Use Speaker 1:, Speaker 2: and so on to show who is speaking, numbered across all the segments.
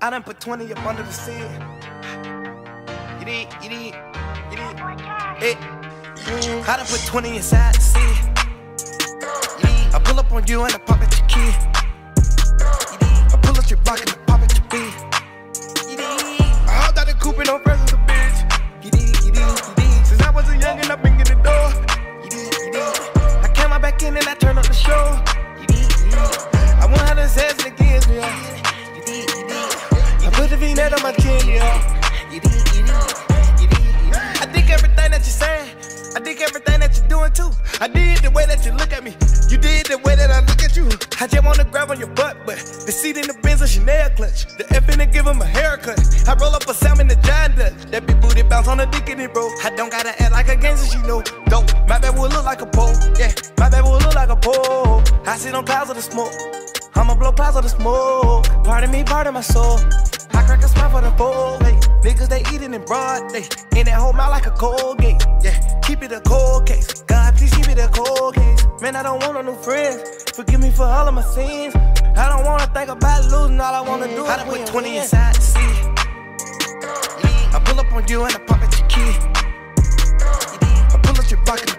Speaker 1: I done put 20 up under the seat. You need, you need, you need. It. I done put 20 inside the seat. I pull up on you and I pop at your key. I pull up your block and I pop at your beat. I hopped out the coupe and no presents Chin, yeah. I dig everything that you're saying. I dig everything that you're doing too. I did the way that you look at me. You did the way that I look at you. I just wanna grab on your butt, but the seat in the Benz a Chanel clutch. The F in to give him a haircut. I roll up a salmon the John Dutch. That big booty bounce on the dick in it, bro. I don't gotta act like a gangster, you know. Dope. My bad will look like a pole. Yeah, my bad will look like a pole. I sit on clouds of the smoke. I'ma blow clouds of the smoke. Pardon me, pardon my soul. I crack a smile bowl. Hey, niggas they eating in broad day. In that whole mouth like a cold gate. Yeah, keep it a cold case. God, please keep it a cold case. Man, I don't want no new friends. Forgive me for all of my sins. I don't wanna think about losing. All I wanna do is I done put 20 inside the seat. I pull up on you and I pop at your key. I pull up your block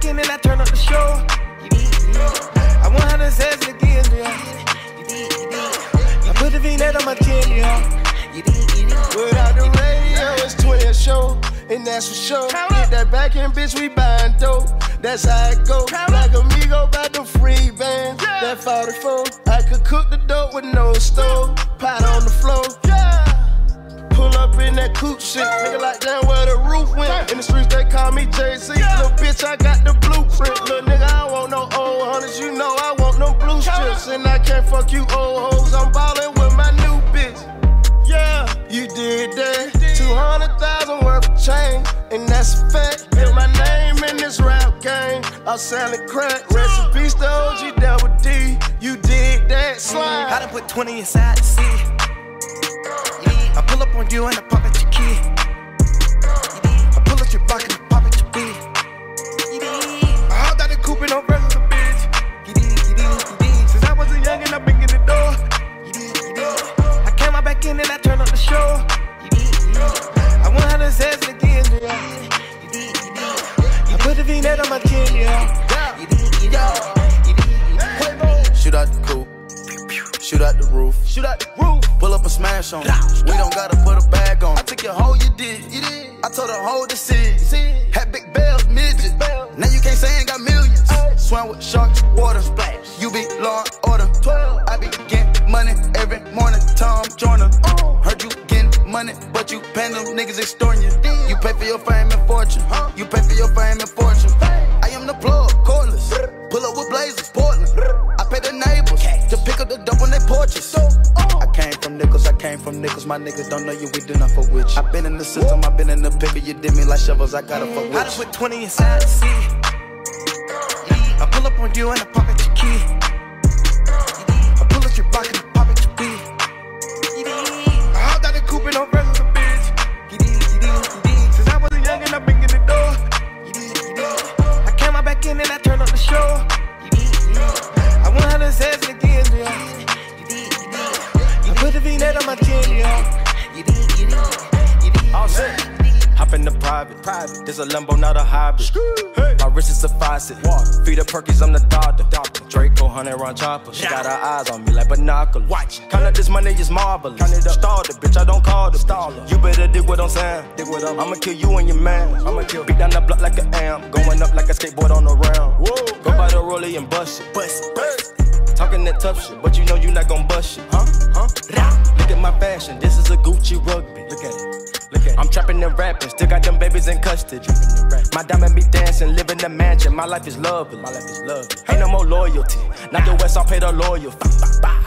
Speaker 1: I back in and I turn up the show. I want how to say it again, yeah. I put the V-net on my chin, yeah.
Speaker 2: Without the radio, it's 20 show, and that's for sure. Get that back end, bitch, we buying dope. That's how it go. Like amigo about the free band. That 44, I could cook the dope with no stove. Pot on the floor. Pull up in that coupe shit, nigga like damn where the roof went. In the streets they call me Jay-Z. Little bitch, I got the blueprint. Little nigga, I want no old hunters. You know I want no blue strips, and I can't fuck you old hoes. I'm ballin' with my new bitch. Yeah, you did that. 200,000 worth of change, and that's a fact. Built my name in this rap game. I'm selling crack. Recipes to OG Double D. You did that
Speaker 1: I
Speaker 2: slide.
Speaker 1: done put 20 inside the seat. I pull up on you and I pop at your key. I pull up your block
Speaker 3: roof.
Speaker 1: Shoot out the roof.
Speaker 3: Pull up and smash on. it. We don't gotta put a bag on. I took your hoe, you did. You did. I told her hold the seat. Had big bells, midget. Now you can't say I ain't got millions. Swam with sharks, water splash. You be law and order. 12. I be getting money every morning. Tom Joyner. Oh. Heard you getting money, but you paying them niggas extorting you. You pay for your fame and fortune. You pay for your fame and fortune. I am the plug, cordless. Pull up with blazers, from nickels. My niggas don't know you, we do not fuck with you. I been in the system, I been in the pivot. You did me like shovels, I gotta fuck
Speaker 1: I done
Speaker 3: with
Speaker 1: put 20 inside the seat. I pull up on you and I pop at your key. I pull up your block and I pop at your beat. I hopped out the coupe and no presents a bitch. Since I was a youngin', I been in the door. I came out back in and I turned up the show.
Speaker 4: In the private. Private. This a Lambo, not a hybrid. My wrist is a faucet. Feed her Perkies, I'm the doctor. Draco, honey, run chopper. She got her eyes on me like binoculars. Watch. Count up this money is marvelous. Count it up. Started, bitch. I don't call the staller. You better dig what I'm saying. Dig what I'm. I'ma kill you and your man. I'ma kill. Beat down the block like an amp. Going up like a skateboard on the round. Whoa. Go by the rollie and bust it. Bust it. Bust it. Talking that tough shit, but you know you not gon' bust it. Huh? Huh? Look at my fashion. This is a Gucci rugby. Look at it. Look at it. I'm trapping and rapping, still got them babies in custody. My diamond be dancing, live in the mansion. My life is lovely. My life is lovely. Ain't no more loyalty. Knock your west, I'll pay the loyal.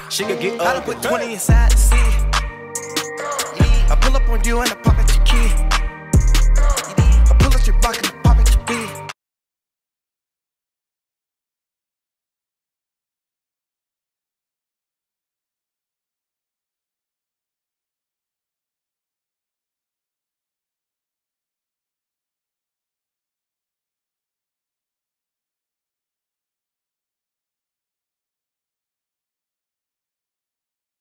Speaker 4: She could get
Speaker 1: up.
Speaker 4: I
Speaker 1: put 20 inside the seat. I pull up on you and I pop